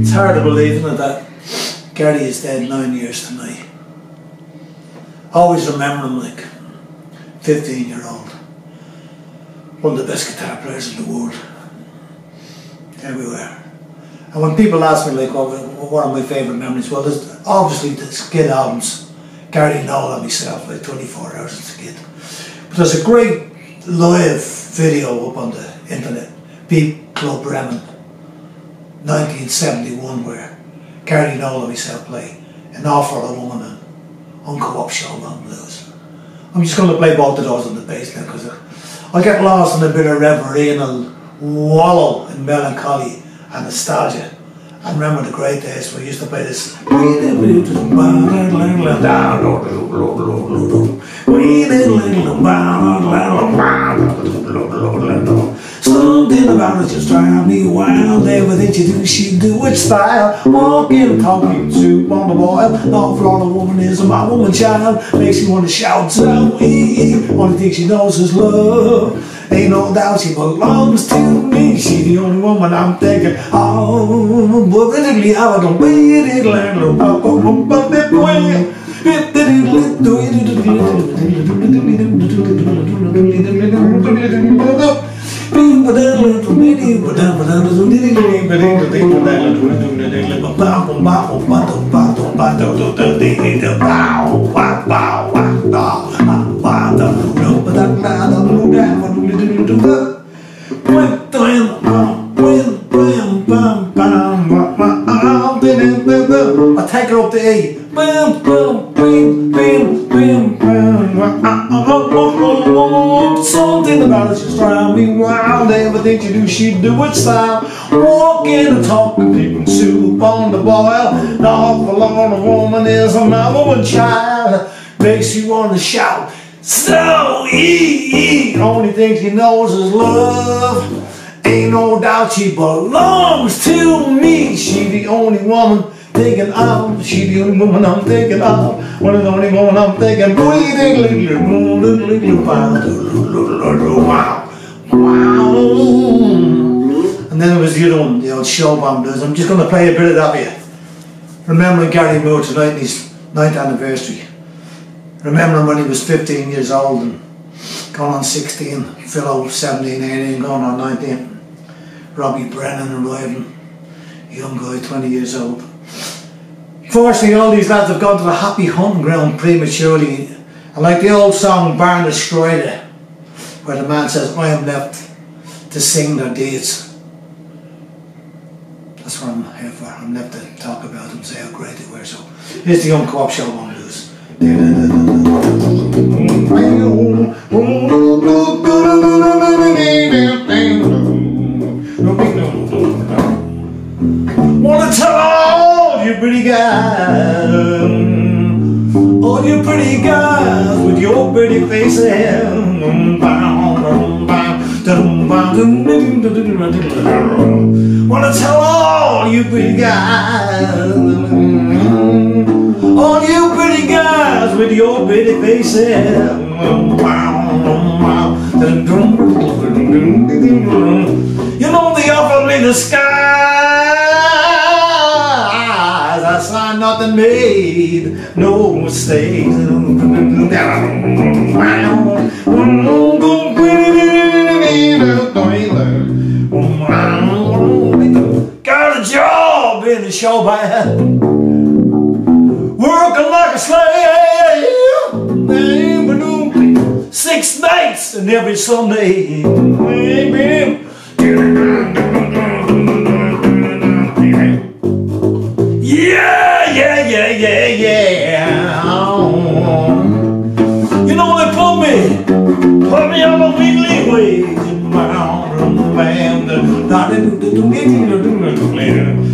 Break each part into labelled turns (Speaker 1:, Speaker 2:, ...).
Speaker 1: It's hard to believe, isn't it, that Gary is dead nine years tonight. Always remember him like 15 year old. One of the best guitar players in the world. Everywhere. And when people ask me like what, what are my favourite memories, well there's obviously the Skid albums. Gary Noel and myself, like 24 hours of Skid. But there's a great live video up on the internet. Beat Club Bremen. 1971 where Gary Noel and myself play An Awful Woman and Unco-Up Blues. I'm just going to play both of those on the bass now because I get lost in a bit of reverie and I'll wallow in melancholy and nostalgia. I remember the great days we used to play this. Something about it just drive me wild. Everything she do, she do with style. Walking, talking to on the boil. Not for all the woman is my woman child. Makes me want to shout so we. Only thing she knows is love. Ain't no doubt she belongs to me. She the only woman I'm thinking. Oh, but really, I don't wait it. I take her up to E. Bam, bam, bam, bam, bam, bam. Something about it just drive me wild. Everything she do, she do with style. Walking and talking, keeping soup on the boil. An awful lot of woman is my woman child. Makes you want to shout. So E, E. Only thing she knows is love. Ain't no doubt she belongs to me. She the only woman thinking of. She the only woman I'm thinking of. One of the only woman I'm thinking. Wow. Wow. And then there was the other one, the old Showband Blues. I'm just going to play a bit of that you. Remembering Gary Moore tonight and his ninth anniversary. Remembering when he was 15 years old and going on 16, Philo 17, 18, going on 19. Robbie Brennan arriving, young guy, 20 years old. Fortunately, all these lads have gone to the happy hunting ground prematurely. And like the old song Barn Destroyed where the man says, I am left to sing their deeds. That's what I'm here for. I'm left to talk about them, say how great they were. So here's the Unco-Up Showband blues. Wanna guys with your pretty faces. Wanna tell all you pretty guys, all you pretty guys with your pretty faces. You know they offer me the skies. Signed nothing made, no mistakes. Got a job in the show band, working like a slave. Six nights and every Sunday.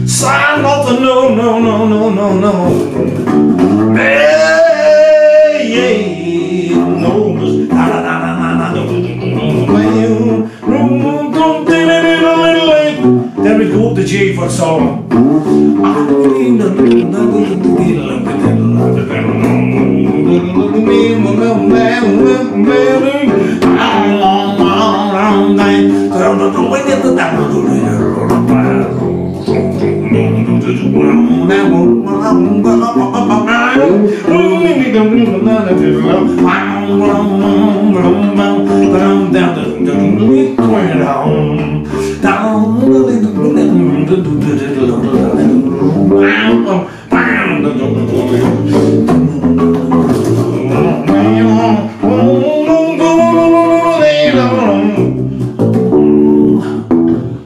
Speaker 1: Sign off the no, no, no, no, no, no. Hey, yeah, no, na, na, na, na, na,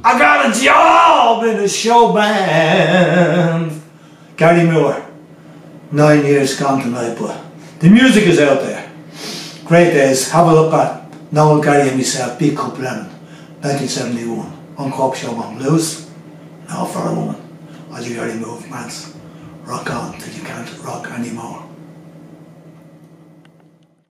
Speaker 1: I got a job in a show band. Gary Moore, nine years gone tonight, but the music is out there. Great days. Have a look at Noel Gary and myself, Beat Club Bremen, 1971. Unco-Up Showband Blues. Now for a woman. Ozzy Gary Move, Mance. Rock on till you can't rock anymore.